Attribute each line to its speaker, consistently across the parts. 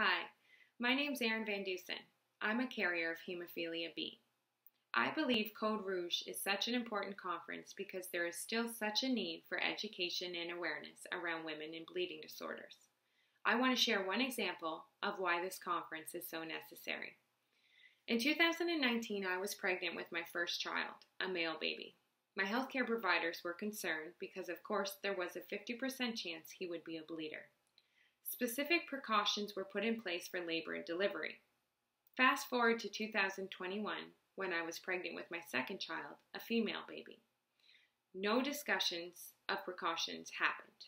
Speaker 1: Hi, my name's Erin Van Dusen. I'm a carrier of hemophilia B. I believe Code Rouge is such an important conference because there is still such a need for education and awareness around women and bleeding disorders. I want to share one example of why this conference is so necessary. In 2019, I was pregnant with my first child, a male baby. My healthcare providers were concerned because, of course, there was a 50% chance he would be a bleeder. Specific precautions were put in place for labor and delivery. Fast forward to 2021, when I was pregnant with my second child, a female baby. No discussions of precautions happened.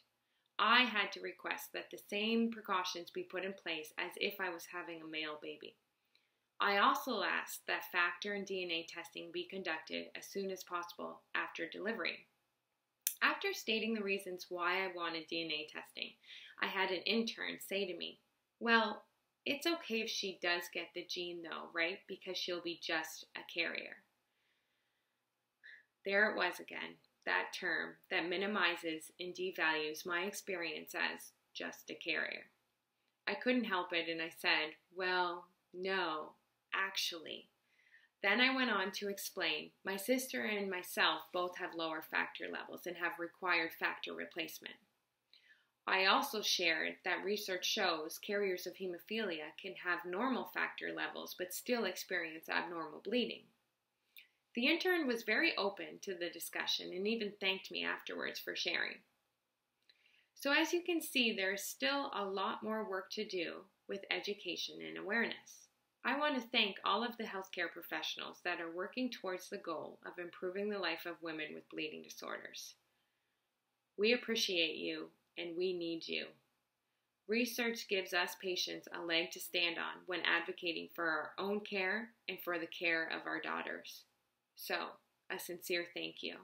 Speaker 1: I had to request that the same precautions be put in place as if I was having a male baby. I also asked that factor and DNA testing be conducted as soon as possible after delivery. After stating the reasons why I wanted DNA testing, I had an intern say to me, Well, it's okay if she does get the gene though, right? Because she'll be just a carrier. There it was again, that term that minimizes and devalues my experience as just a carrier. I couldn't help it and I said, Well, no, actually. Then I went on to explain my sister and myself both have lower factor levels and have required factor replacement. I also shared that research shows carriers of hemophilia can have normal factor levels but still experience abnormal bleeding. The intern was very open to the discussion and even thanked me afterwards for sharing. So, as you can see, there is still a lot more work to do with education and awareness. I want to thank all of the healthcare professionals that are working towards the goal of improving the life of women with bleeding disorders. We appreciate you and we need you. Research gives us patients a leg to stand on when advocating for our own care and for the care of our daughters. So, a sincere thank you.